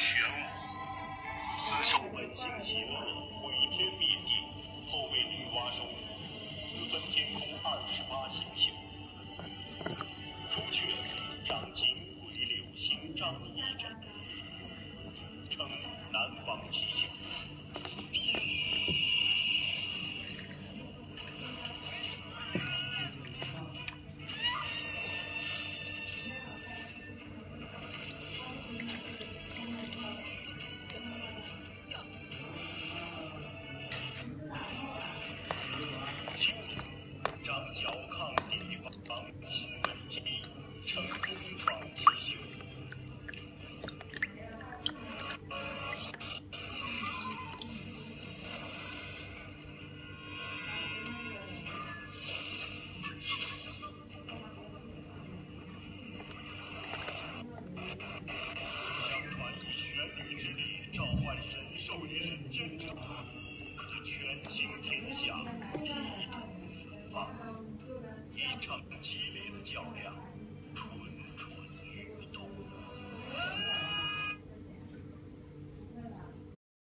玄武，四手本性邪恶，毁天灭地，后为女娲收服，私分天空二十八星宿。朱雀掌金鬼柳星张仪阵，称南方七相传以玄女之力召唤神兽于人间者，以权倾天